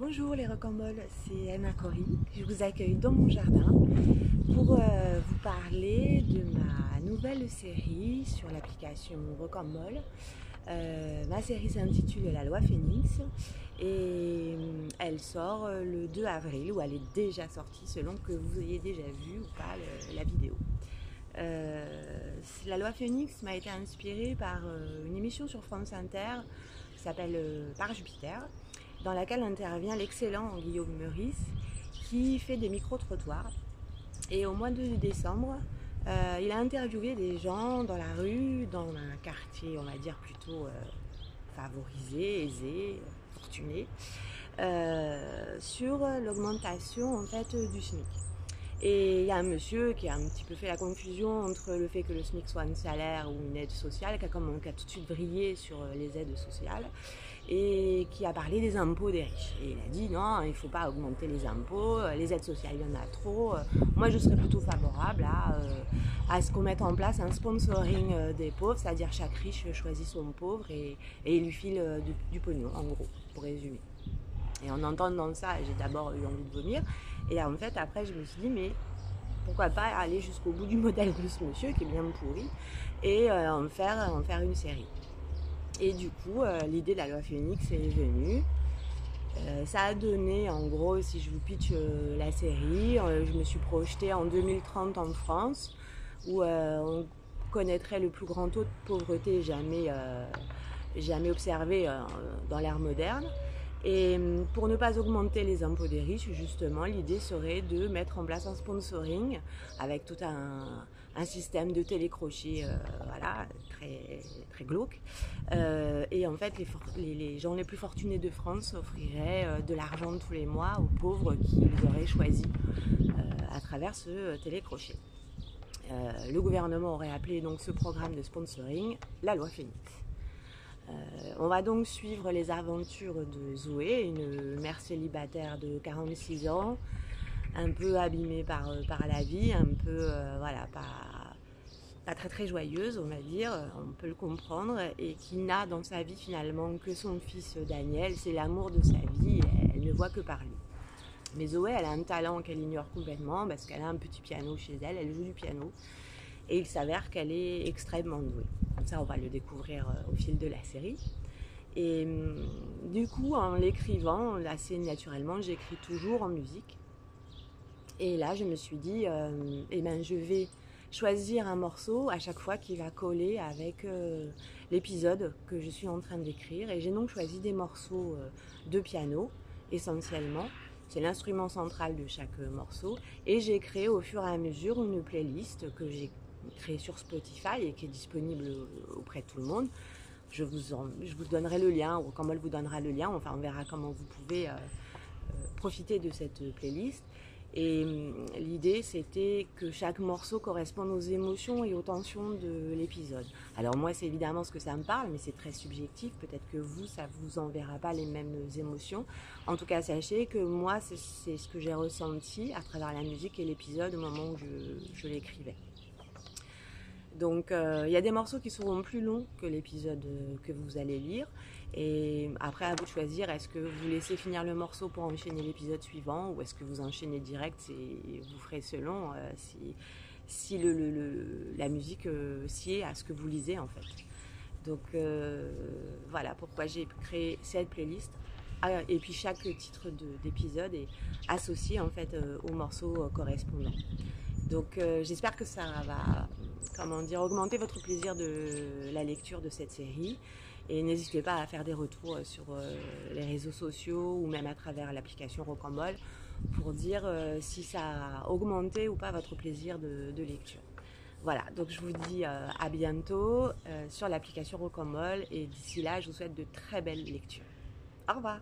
Bonjour les rocamboles, c'est Anna Cory. Je vous accueille dans mon jardin pour euh, vous parler de ma nouvelle série sur l'application Rocambole. Euh, ma série s'intitule La loi Phoenix et euh, elle sort le 2 avril ou elle est déjà sortie selon que vous ayez déjà vu ou pas la vidéo. la loi Phoenix m'a été inspirée par une émission sur France Inter qui s'appelle Par Jupiter dans laquelle intervient l'excellent Guillaume Meurice qui fait des micro-trottoirs. Et au mois de décembre, euh, il a interviewé des gens dans la rue, dans un quartier, on va dire, plutôt euh, favorisé, aisé, fortuné, euh, sur l'augmentation en fait du SMIC. Et il y a un monsieur qui a un petit peu fait la confusion entre le fait que le SMIC soit un salaire ou une aide sociale, qui a, comme, qui a tout de suite brillé sur les aides sociales et qui a parlé des impôts des riches. Et il a dit non, il ne faut pas augmenter les impôts, les aides sociales, il y en a trop. Moi, je serais plutôt favorable à, euh, à ce qu'on mette en place un sponsoring euh, des pauvres, c'est-à-dire chaque riche choisit son pauvre et, il lui file euh, du, pognon, en gros, pour résumer. Et en entendant ça, j'ai d'abord eu envie de vomir. Et en fait, après, je me suis dit, mais pourquoi pas aller jusqu'au bout du modèle de ce monsieur qui est bien pourri et en, faire, en faire une série. Et du coup, euh, l'idée de la loi Phoenix est venue. Euh, ça a donné, en gros, si je vous pitch euh, la série, je me suis projetée en 2030 en France, où on connaîtrait le plus grand taux de pauvreté jamais, jamais observé dans l'ère moderne. Et hum, pour ne pas augmenter les impôts des riches, justement, l'idée serait de mettre en place un sponsoring avec tout un, système de télécrochet, euh, voilà, très, très glauque. Euh, et en fait, les, gens les plus fortunés de France offriraient euh, de l'argent tous les mois aux pauvres qu'ils auraient choisis à travers ce télécrochet. le gouvernement aurait appelé donc ce programme de sponsoring la loi Phoenix. Euh, on va donc suivre les aventures de Zoé, une mère célibataire de 46 ans, un peu abîmée par, euh, la vie, un peu, euh, pas très très joyeuse, on va dire, on peut le comprendre, et qui n'a dans sa vie finalement que son fils Daniel, c'est l'amour de sa vie, elle ne voit que par lui. Mais Zoé, elle a un talent qu'elle ignore complètement parce qu'elle a un petit piano chez elle, elle joue du piano et il s'avère qu'elle est extrêmement douée. Ça, on va le découvrir euh, au fil de la série. Et hum, du coup, en l'écrivant, assez naturellement, j'écris toujours en musique. Et là, je me suis dit, euh, eh ben, je vais choisir un morceau à chaque fois qui va coller avec euh, l'épisode que je suis en train d'écrire. Et j'ai donc choisi des morceaux de piano, essentiellement. C'est l'instrument central de chaque morceau. Et j'ai créé au fur et à mesure une playlist que j'ai créé sur Spotify et qui est disponible auprès de tout le monde. Je vous, je vous donnerai le lien, ou elle vous donnera le lien, enfin on verra comment vous pouvez euh, euh, profiter de cette playlist. Et hum, l'idée, c'était que chaque morceau corresponde aux émotions et aux tensions de l'épisode. Alors moi, c'est évidemment ce que ça me parle, mais c'est très subjectif. Peut-être que vous, ça vous enverra pas les mêmes émotions. En tout cas, sachez que moi, c'est ce que j'ai ressenti à travers la musique et l'épisode au moment où je l'écrivais. Donc euh, il y a des morceaux qui seront plus longs que l'épisode euh, que vous allez lire. Et après, à vous de choisir, est-ce que vous laissez finir le morceau pour enchaîner l'épisode suivant ou est-ce que vous enchaînez direct et vous ferez selon euh, si, la musique sied à ce que vous lisez en fait. Donc voilà pourquoi j'ai créé cette playlist. Ah, et puis chaque titre d'épisode est associé en fait au morceau correspondant. Donc j'espère que ça va comment dire, augmenter votre plaisir de la lecture de cette série. Et n'hésitez pas à faire des retours sur euh, les réseaux sociaux ou même à travers l'application Rocambole pour dire euh, si ça a augmenté ou pas votre plaisir de, lecture. Voilà, donc je vous dis euh, à bientôt sur l'application Rocambole et d'ici là, je vous souhaite de très belles lectures. Au revoir